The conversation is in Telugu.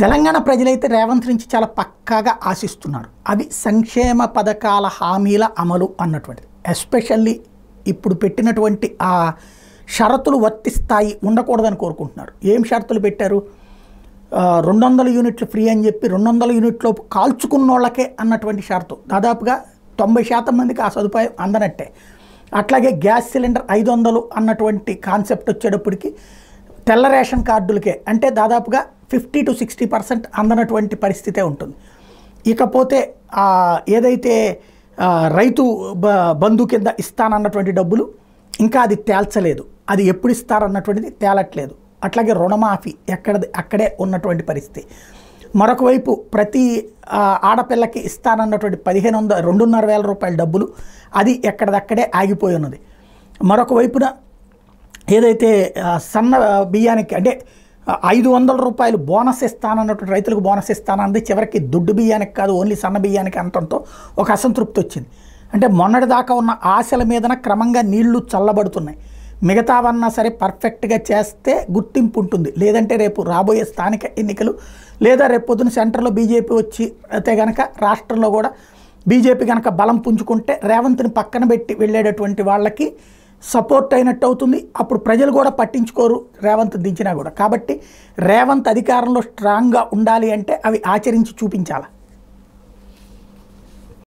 తెలంగాణ ప్రజలైతే రేవంత్ నుంచి చాలా పక్కాగా ఆశిస్తున్నారు. అవి సంక్షేమ పథకాల హామీల అమలు అన్నటువంటిది ఎస్పెషల్లీ ఇప్పుడు పెట్టినటువంటి ఆ షరతులు వర్తిస్తాయి ఉండకూడదని కోరుకుంటున్నారు. ఏం షరతులు పెట్టారు? రెండు వందల యూనిట్లు ఫ్రీ అని చెప్పి రెండు వందల యూనిట్లోపు కాల్చుకున్న వాళ్ళకే అన్నటువంటి షరతు. దాదాపుగా తొంభై శాతం మందికి ఆ సదుపాయం అందనట్టే. అట్లాగే గ్యాస్ సిలిండర్ ఐదు వందలు అన్నటువంటి కాన్సెప్ట్ వచ్చేటప్పటికి తెల్ల రేషన్ కార్డులకే అంటే దాదాపుగా ఫిఫ్టీ టు సిక్స్టీ పర్సెంట్ అందనటువంటి పరిస్థితే ఉంటుంది. ఇకపోతే ఏదైతే రైతు బ బంధు కింద ఇస్తానన్నటువంటి డబ్బులు ఇంకా అది తేల్చలేదు. అది ఎప్పుడు ఇస్తారన్నటువంటిది తేలట్లేదు. అట్లాగే రుణమాఫీ ఎక్కడ అక్కడే ఉన్నటువంటి పరిస్థితి. మరొక వైపు ప్రతి ఆడపిల్లకి ఇస్తానన్నటువంటి పదిహేను వందల రెండున్నర వేల రూపాయల డబ్బులు అది ఎక్కడదక్కడే ఆగిపోయి ఉన్నది. మరొక వైపున ఏదైతే సన్న బియ్యానికి అంటే ఐదు వందల రూపాయలు బోనస్ ఇస్తానన్నటువంటి రైతులకు బోనస్ ఇస్తానంది చివరికి దుడ్డు బియ్యానికి కాదు ఓన్లీ సన్న బియ్యానికి అనటంతో ఒక అసంతృప్తి వచ్చింది. అంటే మొన్నటి దాకా ఉన్న ఆశల మీదన క్రమంగా నీళ్ళు చల్లబడుతున్నాయి. మిగతావన్నా సరే పర్ఫెక్ట్గా చేస్తే గుర్తింపు ఉంటుంది. లేదంటే రేపు రాబోయే స్థానిక ఎన్నికలు లేదా రేపు పొద్దున సెంటర్లో బీజేపీ వచ్చి అయితే కనుక రాష్ట్రంలో కూడా బీజేపీ కనుక బలం పుంజుకుంటే రేవంత్ని పక్కన పెట్టి వెళ్ళేటటువంటి వాళ్ళకి సపోర్ట్ అయినట్టు అవుతుంది. అప్పుడు ప్రజలు కూడా పట్టించుకోరు. రేవంత్ దించినా కూడా. కాబట్టి రేవంత్ అధికారంలో స్ట్రాంగ్గా ఉండాలి అంటే అవి ఆచరించి చూపించాలి?